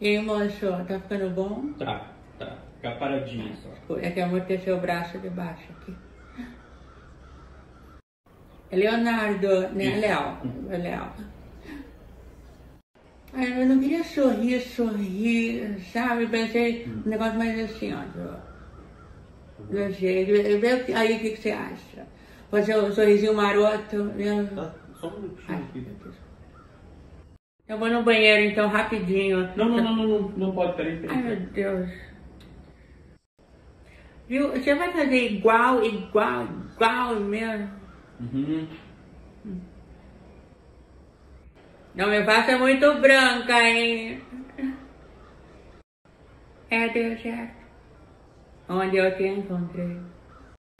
E aí, moço, tá ficando bom? Tá, tá. Fica paradinha só. É que amorteceu o braço de baixo aqui. É Leonardo, né? Isso. Léo. É Léo. Ai, eu não queria sorrir, sorrir, sabe? Pensei um negócio mais assim, ó. Do, do jeito. Vê aí o que, que você acha? Fazer um sorrisinho maroto, né? Tá, só um minutinho Ai, aqui. Deus. Eu vou no banheiro então, rapidinho. Não, não, não, não, não, não pode, peraí, peraí. Ai, meu. Deus. Viu? Você vai fazer igual, igual, igual mesmo? Uhum. Não me faça muito branca, hein? É, deu certo. Onde eu te encontrei.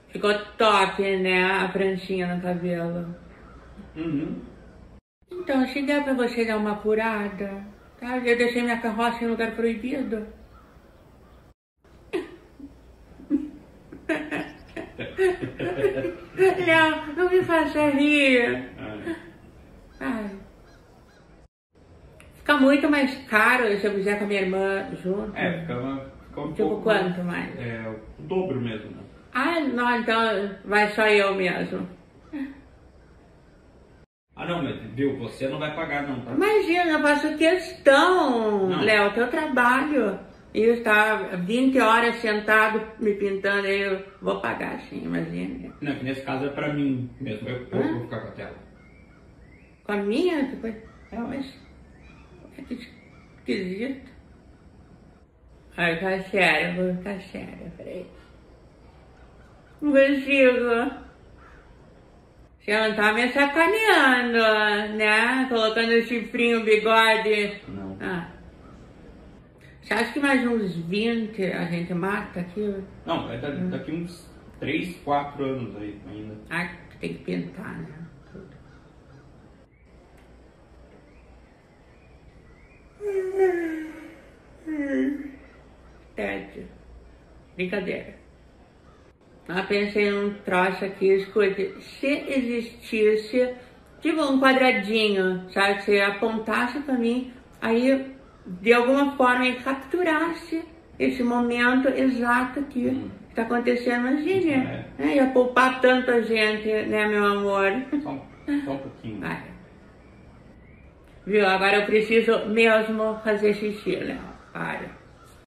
Ficou top, né? A pranchinha no cabelo. Uhum. Então, se der pra você dar uma apurada, tá? Eu deixei minha carroça em lugar proibido. Não, não me faça rir. Ai. Fica muito mais caro se eu fizer com a minha irmã junto. É, fica, fica um Tipo pouco... quanto mais? É, o dobro mesmo, né? Ah, não, então vai só eu mesmo. Ah, não, mas viu, você não vai pagar não, tá? Imagina, eu faço questão. Léo, teu trabalho. E eu estar 20 horas sentado me pintando, aí eu vou pagar sim, imagina. Não, que nesse caso é pra mim mesmo, eu, eu vou ficar com a tela. Com a minha, depois. É, mas. É que esquisito. Ai, tá sério, vou ficar sério, peraí. Não consigo. Você não tá me sacaneando, né? Colocando chifrinho, bigode. Não. Ah. Você acha que mais uns 20 a gente mata aqui? Não, é da- daqui uns 3, 4 anos aí ainda. Ah, tem que pintar, né? Tudo. Tédio. Brincadeira. Ah, pensei num troço aqui, escute, se existisse, tipo um quadradinho, sabe, se apontasse pra mim, aí de alguma forma ele capturasse esse momento exato aqui Hum. que tá acontecendo, imagina, né? ia poupar tanta gente, né, meu amor? Só, um- só um pouquinho. Vai. Viu, agora eu preciso mesmo fazer xixi, Léo, para.